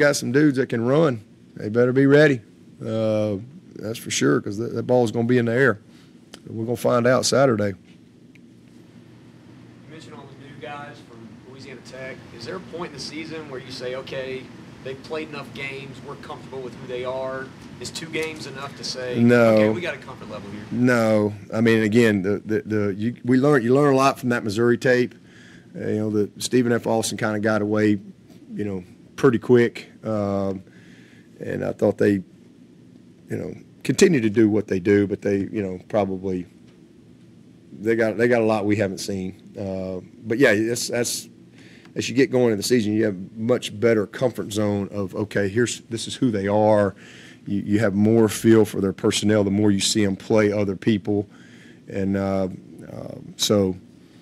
got some dudes that can run. They better be ready. Uh, that's for sure because that, that ball is going to be in the air. We're going to find out Saturday. You mentioned all the new guys from Louisiana Tech. Is there a point in the season where you say, okay, they've played enough games, we're comfortable with who they are? Is two games enough to say, No. okay, we got a comfort level here? No, I mean again, the the, the you, we learn you learn a lot from that Missouri tape. Uh, you know, the Stephen F. Austin kind of got away, you know, pretty quick, um, and I thought they, you know, continue to do what they do, but they, you know, probably they got they got a lot we haven't seen. Uh, but yeah, that's that's as you get going in the season, you have much better comfort zone of okay, here's this is who they are. You, you have more feel for their personnel the more you see them play other people, and uh, uh, so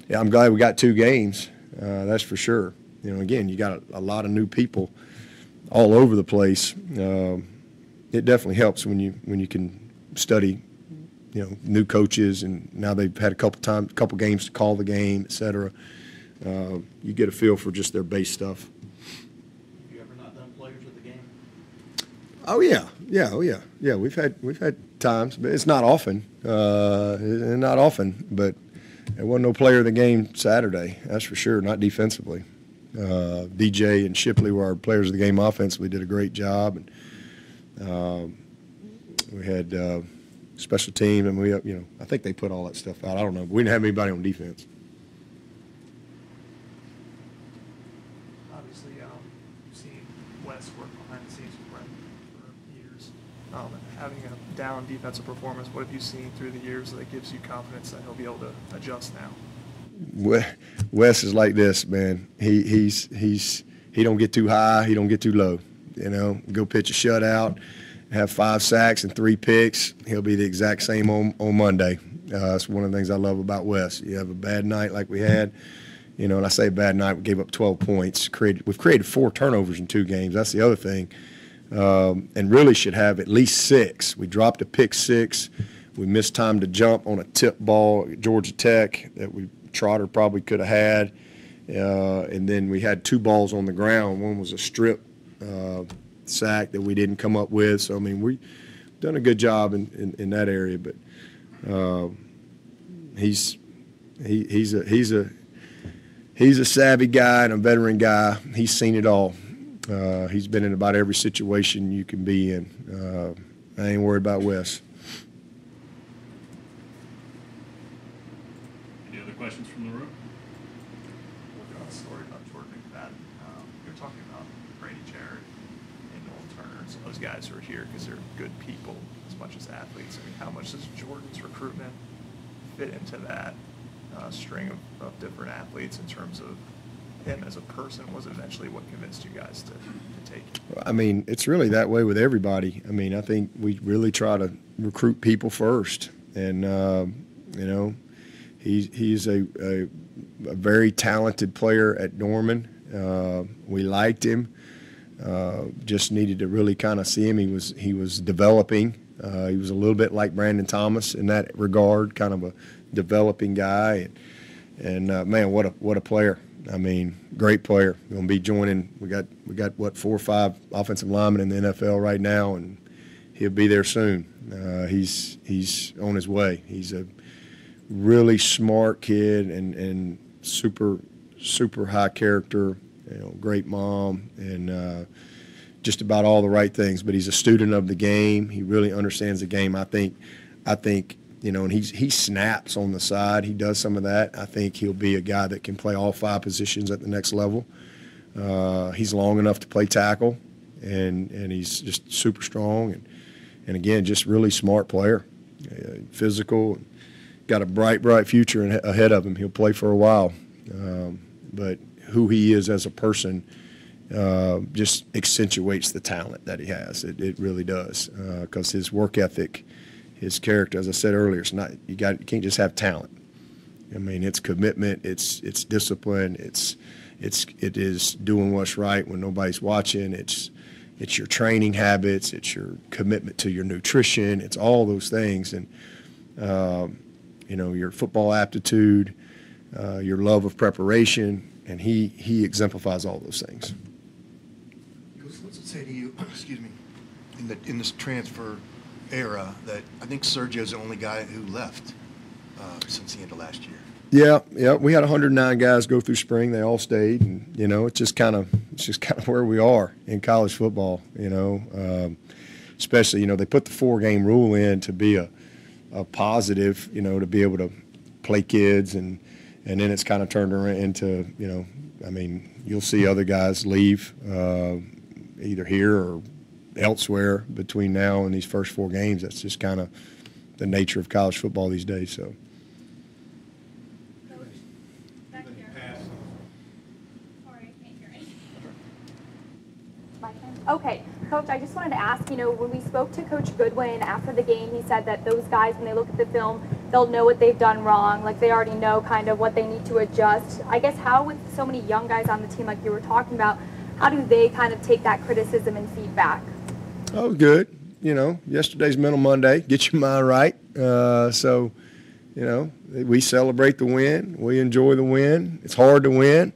yeah, I'm glad we got two games. Uh, that's for sure. You know, again, you got a, a lot of new people all over the place. Um it definitely helps when you when you can study, you know, new coaches, and now they've had a couple time, couple games to call the game, et cetera. Uh, you get a feel for just their base stuff. Have you ever not done players at the game? Oh yeah, yeah, oh yeah, yeah. We've had we've had times, but it's not often. Uh, not often, but there wasn't no player of the game Saturday. That's for sure. Not defensively. Uh, DJ and Shipley were our players of the game offensively. Did a great job, and um, we had uh, special team, and we, you know, I think they put all that stuff out. I don't know. We didn't have anybody on defense. Obviously, um, you've seen Wes work behind the scenes for years. Um, having a down defensive performance, what have you seen through the years that gives you confidence that he'll be able to adjust now? We- Wes is like this, man. He he's he's he don't get too high, he don't get too low. You know, go pitch a shutout, have five sacks and three picks. He'll be the exact same on on Monday. Uh, that's one of the things I love about Wes. You have a bad night like we had, you know, and I say bad night. We gave up 12 points. Created we've created four turnovers in two games. That's the other thing, um, and really should have at least six. We dropped a pick six. We missed time to jump on a tip ball at Georgia Tech that we Trotter probably could have had. Uh, and then we had two balls on the ground. One was a strip uh, sack that we didn't come up with. So, I mean, we've done a good job in, in, in that area. But uh, he's he, he's a he's a he's a savvy guy and a veteran guy. He's seen it all. Uh, he's been in about every situation you can be in. Uh, I ain't worried about Wes. Any other questions from the room? Working on a story about Jordan McFadden. Um, about Grady Jarrett and Nolan Turner of those guys are here because they're good people as much as athletes. I mean, how much does Jordan's recruitment fit into that uh, string of, of different athletes in terms of him as a person was eventually what convinced you guys to, to take? I mean, it's really that way with everybody. I mean, I think we really try to recruit people first, and uh, you know, he's he's a, a, a very talented player at Norman. Uh, we liked him. Uh, just needed to really kind of see him. He was he was developing. Uh, he was a little bit like Brandon Thomas in that regard, kind of a developing guy. And, and uh, man, what a what a player! I mean, great player. Going to be joining. We got we got what four or five offensive linemen in the NFL right now, and he'll be there soon. Uh, he's he's on his way. He's a really smart kid and and super super high character. You know, great mom and. Uh, just about all the right things, but he's a student of the game. He really understands the game. I think, I think, you know, and he's he snaps on the side. He does some of that. I think he'll be a guy that can play all five positions at the next level. Uh, he's long enough to play tackle, and and he's just super strong and and again, just really smart player, uh, physical, got a bright, bright future ahead of him. He'll play for a while, um, but who he is as a person uh, just accentuates the talent that he has. It, it really does because his work ethic, his character, as I said earlier, it's not you got you can't just have talent. I mean, it's commitment, it's it's discipline, it's it's it is doing what's right when nobody's watching. It's it's your training habits, it's your commitment to your nutrition, it's all those things, and um, you know your football aptitude, uh, your love of preparation, and he he exemplifies all those things. What's it say to you, excuse me, in the in this transfer era, that I think Sergio's the only guy who left uh, since the end of last year. Yeah, yeah. We had 109 guys go through spring. They all stayed, and you know, it's just kind of it's just kind of where we are in college football. You know, um, especially you know they put the four game rule in to be a, a positive. You know, to be able to play kids, and and then it's kind of turned into you know, I mean, you'll see other guys leave uh, either here or elsewhere between now and these first four games. That's just kind of the nature of college football these days. So. Coach, back here. Sorry, I can't hear anything. My turn? Okay, Coach, I just wanted to ask, you know, when we spoke to Coach Goodwin after the game, he said that those guys, when they look at the film, they'll know what they've done wrong. Like they already know kind of what they need to adjust. I guess how, with so many young guys on the team, like you were talking about, how do they kind of take that criticism and feedback? Oh, good. You know, yesterday's Mental Monday. Get your mind right. Uh, so, you know, we celebrate the win. We enjoy the win. It's hard to win.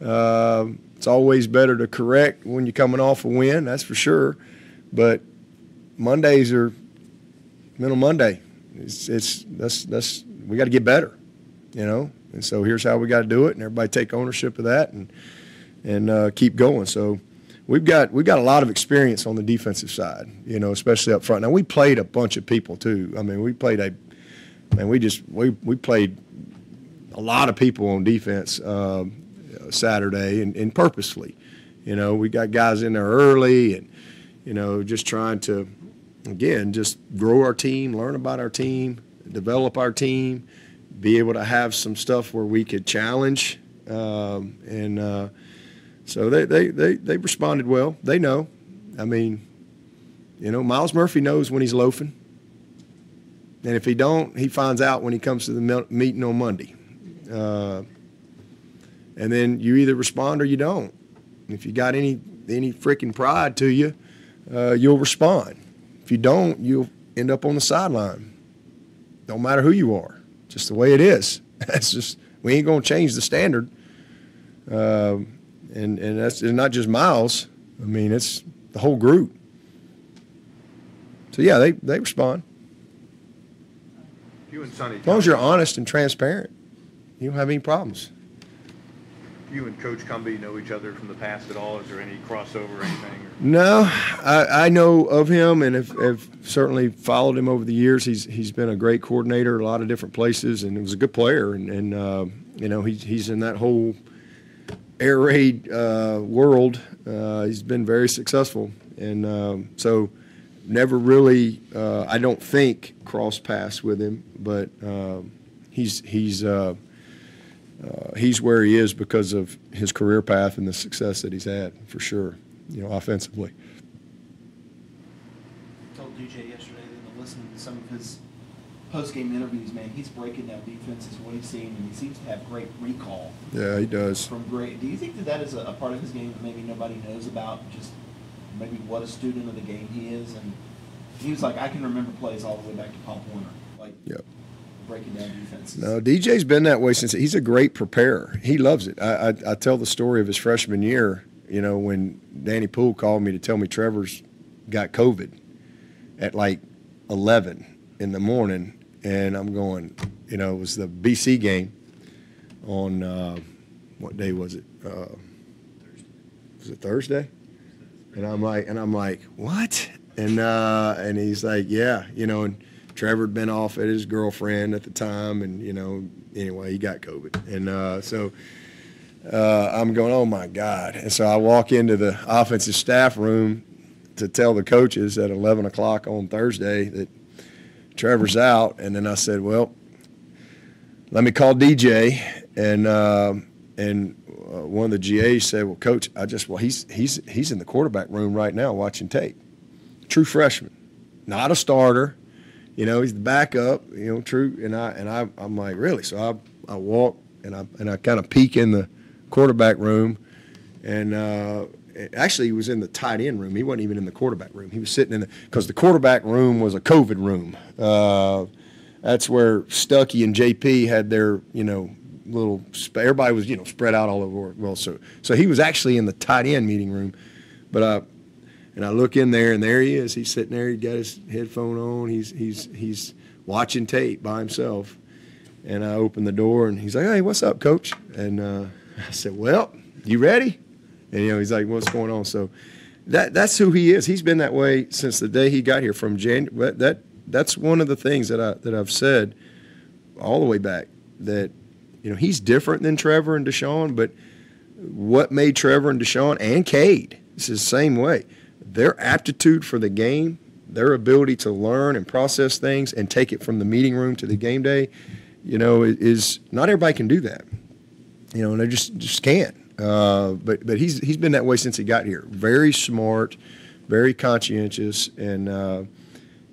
Uh, it's always better to correct when you're coming off a win. That's for sure. But Mondays are Mental Monday. It's it's that's that's we got to get better. You know, and so here's how we got to do it, and everybody take ownership of that and and uh, keep going. So we've got we've got a lot of experience on the defensive side, you know, especially up front. Now we played a bunch of people too. I mean, we played a, and we just we we played a lot of people on defense uh, Saturday and, and purposefully. You know, we got guys in there early and you know just trying to again just grow our team, learn about our team, develop our team, be able to have some stuff where we could challenge um, and. Uh, so they, they, they, they responded well. They know. I mean, you know, Myles Murphy knows when he's loafing. And if he don't, he finds out when he comes to the meeting on Monday. Uh, and then you either respond or you don't. If you got any any freaking pride to you, uh, you'll respond. If you don't, you'll end up on the sideline. Don't matter who you are, just the way it is. That's just we ain't gonna change the standard. Uh, and and that's not just Myles. I mean, it's the whole group. So yeah, they they respond. You and Sonny. As long as you're honest and transparent, you don't have any problems. You and Coach Cumbie know each other from the past at all? Is there any crossover or anything? No, I, I know of him and have, have certainly followed him over the years. He's he's been a great coordinator, a lot of different places, and he was a good player. And, and uh, you know, he's he's in that whole air raid uh, world. Uh, he's been very successful, and um, so never really, uh, I don't think, cross paths with him. But um, he's he's uh, he's where he is because of his career path and the success that he's had, for sure. You know, offensively. I told DJ yesterday that listening to some of his post-game interviews, man, he's breaking down defenses, what he's seeing, and he seems to have great recall. Yeah, he does. From great. Do you think that that is a, a part of his game that maybe nobody knows about? Just maybe what a student of the game he is, and he was like, I can remember plays all the way back to Pop Warner, like yep. Breaking down defenses. No, DJ's been that way since he's a great preparer. He loves it. I, I, I tell the story of his freshman year. You know, when Danny Poole called me to tell me Trevor's got COVID at like 11 in the morning, and I'm going, you know, it was the BC game on uh, what day was it? Uh, was it Thursday? And I'm like, and I'm like, what? And uh, and he's like, yeah, you know, and Trevor had been off at his girlfriend at the time, and you know, anyway, he got COVID, and uh, so. Uh, I'm going, oh my God. And so I walk into the offensive staff room to tell the coaches at 11 o'clock on Thursday that Trevor's out, and then I said, well, let me call DJ, and uh, and uh, one of the GAs said, well, coach, I just well he's he's he's in the quarterback room right now watching tape. True freshman, not a starter. You know, he's the backup. You know, true. And I and I I'm like really. So I I walk and I and I kind of peek in the quarterback room, and uh, actually he was in the tight end room. He wasn't even in the quarterback room. He was sitting in the because the quarterback room was a COVID room. Uh, that's where Stuckey and JP had their you know little. Everybody was you know spread out all over. Well, so so he was actually in the tight end meeting room, but uh, And I look in there, and there he is. He's sitting there. He got his headphone on. He's he's he's watching tape by himself. And I open the door, and he's like, "Hey, what's up, coach?" And uh, I said, "Well, you ready?" And you know, he's like, "What's going on?" So that that's who he is. He's been that way since the day he got here. From Jan, that, that that's one of the things that I that I've said all the way back that you know he's different than Trevor and Deshaun, but what made Trevor and Deshaun and Cade is the same way. Their aptitude for the game, their ability to learn and process things and take it from the meeting room to the game day, you know, is not everybody can do that. You know, and they just just can't. Uh, but but he's he's been that way since he got here. Very smart, very conscientious, and uh,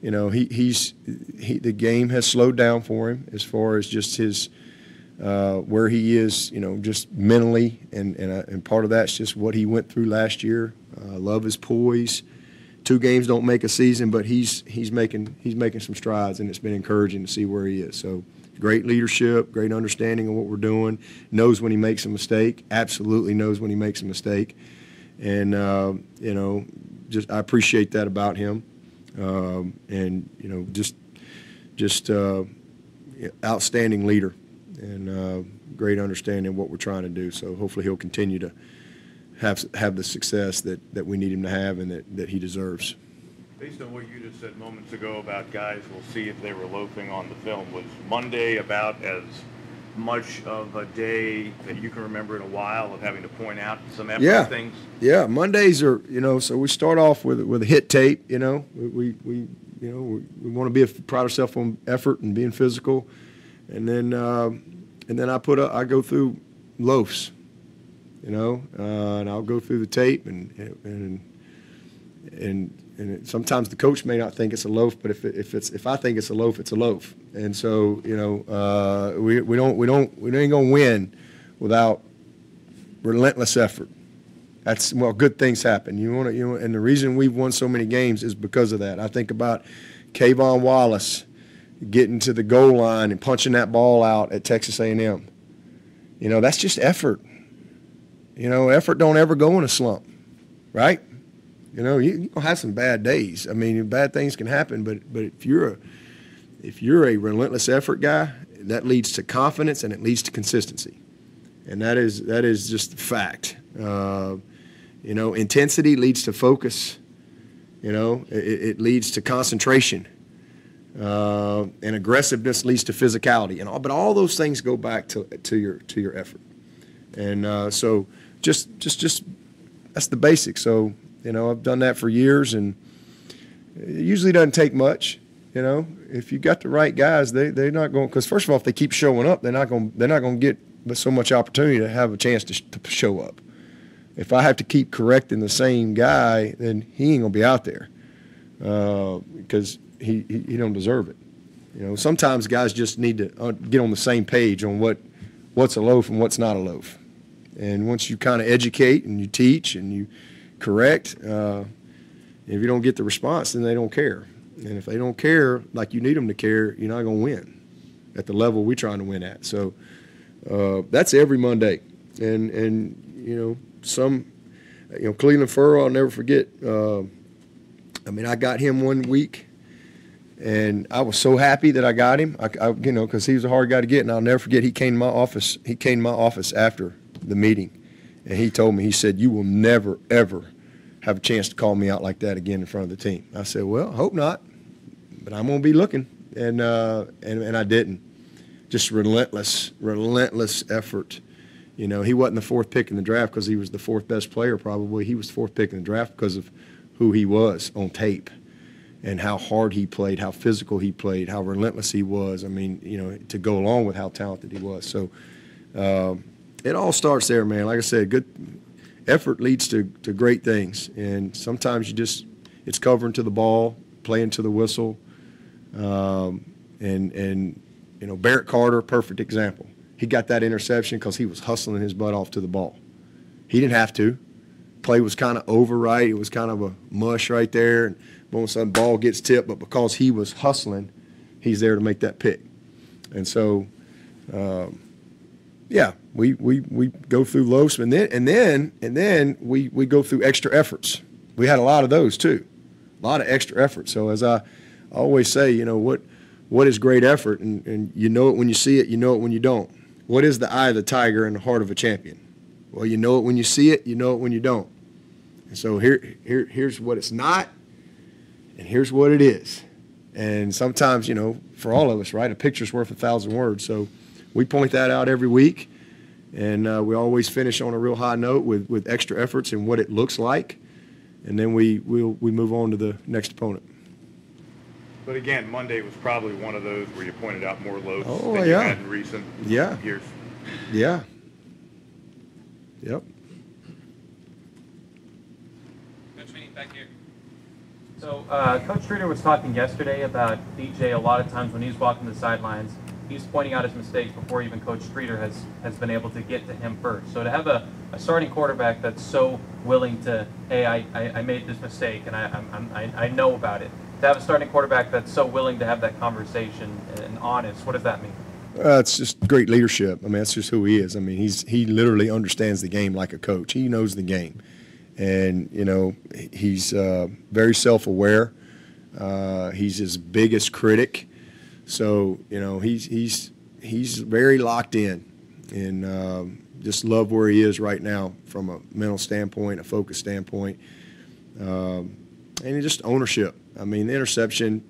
you know he he's he, the game has slowed down for him as far as just his uh, where he is. You know, just mentally, and and uh, and part of that's just what he went through last year. Uh, love his poise. Two games don't make a season, but he's he's making he's making some strides, and it's been encouraging to see where he is. So great leadership, great understanding of what we're doing, knows when he makes a mistake, absolutely knows when he makes a mistake. And, uh, you know, just I appreciate that about him. Um, and, you know, just, just uh, outstanding leader and uh, great understanding of what we're trying to do. So hopefully he'll continue to have, have the success that, that we need him to have and that, that he deserves. Based on what you just said moments ago about guys, we'll see if they were loafing on the film. Was Monday about as much of a day that you can remember in a while of having to point out some effort Yeah. things? Yeah, Mondays are you know. So we start off with with a hit tape. You know, we we, we you know we, we want to be a, proud of ourselves on effort and being physical, and then uh, and then I put a, I go through loafs, you know, uh, and I'll go through the tape and and and and it, sometimes the coach may not think it's a loaf, but if it, if it's if I think it's a loaf, it's a loaf. And so you know, uh, we we don't we don't we ain't gonna win without relentless effort. That's well, good things happen. You want to, you know, and the reason we've won so many games is because of that. I think about K'Von Wallace getting to the goal line and punching that ball out at Texas A&M. You know, that's just effort. You know, effort don't ever go in a slump, right? You know, you, gonna have some bad days. I mean, bad things can happen, but but if you're a if you're a relentless effort guy, that leads to confidence and it leads to consistency, and that is that is just fact. Uh, you know, intensity leads to focus. You know, it, it leads to concentration, uh, and aggressiveness leads to physicality, and all, but all those things go back to to your to your effort, and uh, so just just just that's the basics. So you know, I've done that for years, and it usually doesn't take much. You know, if you got the right guys, they they're not going because first of all, if they keep showing up, they're not going they're not going to get so much opportunity to have a chance to, to show up. If I have to keep correcting the same guy, then he ain't gonna be out there uh, because he, he he don't deserve it. You know, sometimes guys just need to uh, get on the same page on what what's a loaf and what's not a loaf. And once you kind of educate and you teach and you correct, uh, if you don't get the response, then they don't care. And if they don't care like you need them to care, you're not going to win at the level we're trying to win at. So uh, that's every Monday. And, and you know, some, you know, Clelin Ferrell, I'll never forget. Uh, I mean, I got him one week, and I was so happy that I got him. I, I you know, because he was a hard guy to get, and I'll never forget. He came to my office. He came to my office after the meeting, and he told me, he said, "You will never ever have a chance to call me out like that again in front of the team." I said, "Well, hope not, but I'm gonna be looking," and uh, and and I didn't. Just relentless, relentless effort. You know, he wasn't the fourth pick in the draft because he was the fourth best player. Probably he was the fourth pick in the draft because of who he was on tape and how hard he played, how physical he played, how relentless he was. I mean, you know, to go along with how talented he was. So um, it all starts there, man. Like I said, good effort leads to, to great things. And sometimes you just, it's covering to the ball, playing to the whistle. Um, and, and, you know, Barrett Carter, perfect example. He got that interception because he was hustling his butt off to the ball. He didn't have to. Play was kind of over right. It was kind of a mush right there. All of a sudden, ball gets tipped, but because he was hustling, he's there to make that pick. And so, um, yeah, we, we, we go through lows and then and then and then we, we go through extra efforts. we had a lot of those too, a lot of extra effort. So as I always say, you know what what is great effort, and, and you know it when you see it, you know it when you don't. What is the eye of the tiger and the heart of a champion? Well, you know it when you see it, you know it when you don't. And so here, here here's what it's not, and here's what it is. And sometimes, you know, for all of us, right, a picture's worth a thousand words. So we point that out every week, and uh, we always finish on a real high note with, with extra efforts and what it looks like, and then we we'll, we move on to the next opponent. But again, Monday was probably one of those where you pointed out more loads Oh, than you yeah. had in recent Yeah. years. Yeah. Yep. Coach Swinney, back here. So, uh, Coach Streeter was talking yesterday about DJ. A lot of times when he's walking the sidelines, he's pointing out his mistakes before even Coach Streeter has, has been able to get to him first. So to have a, a starting quarterback that's so willing to, hey, I, I, I made this mistake and I, I'm, I, I know about it. To have a starting quarterback that's so willing to have that conversation and honest, what does that mean? Uh, it's just great leadership. I mean, that's just who he is. I mean, he's he literally understands the game like a coach. He knows the game, and you know he's uh, very self-aware. Uh, he's his biggest critic, so you know he's he's he's very locked in, and um, just love where he is right now from a mental standpoint, a focus standpoint, um, and just ownership. I mean, the interception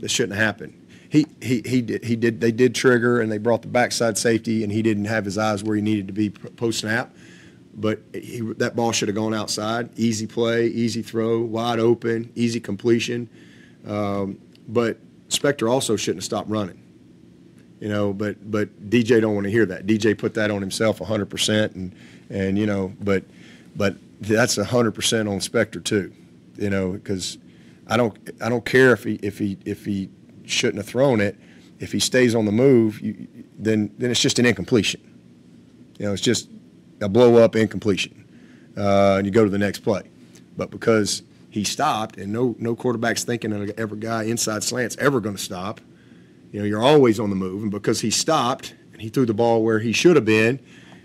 that shouldn't happen. He, he, he did, he did, they did trigger and they brought the backside safety and he didn't have his eyes where he needed to be post snap. But he, that ball should have gone outside. Easy play, easy throw, wide open, easy completion. Um, but Spector also shouldn't have stopped running. You know, but but DJ don't want to hear that. DJ put that on himself 100%, and and you know, but but that's 100% on Spector too. You know, because I don't I don't care if he if he if he shouldn't have thrown it. If he stays on the move, you, then then it's just an incompletion. You know, it's just a blow up incompletion, uh, and you go to the next play. But because he stopped, and no no quarterback's thinking that every guy inside slant's ever going to stop. You know, you're always on the move, and because he stopped and he threw the ball where he should have been,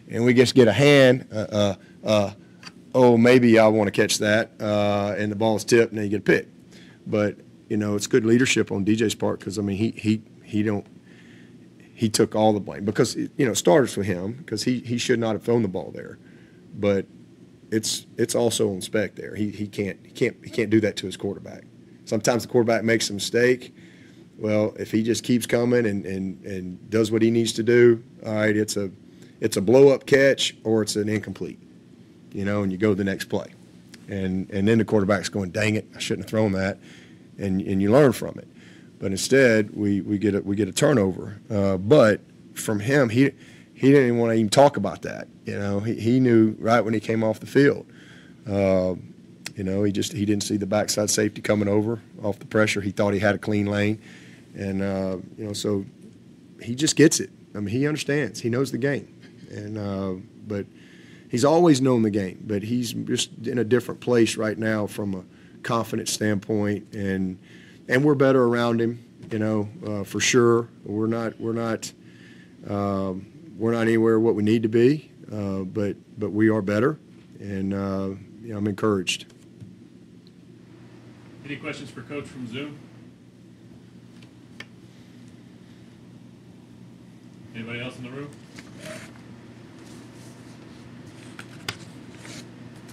and we just get a hand. Uh, uh, uh, oh, maybe I want to catch that, uh, and the ball's tipped, and then you get a pick. But you know, it's good leadership on DJ's part because I mean, he he he don't he took all the blame because you know it starts with him because he he should not have thrown the ball there, but it's it's also on Spector. He he can't he can't he can't do that to his quarterback. Sometimes the quarterback makes a mistake. Well, if he just keeps coming and, and, and does what he needs to do, all right, it's a it's a blow up catch or it's an incomplete. You know, and you go to the next play. And and then the quarterback's going, dang it, I shouldn't have thrown that. And and you learn from it. But instead, we, we get a we get a turnover. Uh, but from him, he he didn't even want to even talk about that. You know, he, he knew right when he came off the field. Uh, you know, he just he didn't see the backside safety coming over off the pressure. He thought he had a clean lane, and uh, you know, so he just gets it. I mean, he understands. He knows the game, and uh, but he's always known the game. But he's just in a different place right now from a confidence standpoint, and and we're better around him. You know, uh, for sure. We're not we're not um, we're not anywhere what we need to be, uh, but but we are better, and uh, you know, I'm encouraged. Any questions for Coach from Zoom? Anybody else in the room?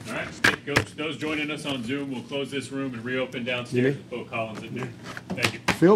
All right, Those joining us on Zoom, we'll close this room and reopen downstairs with Beaux Collins in there. Thank you. Phil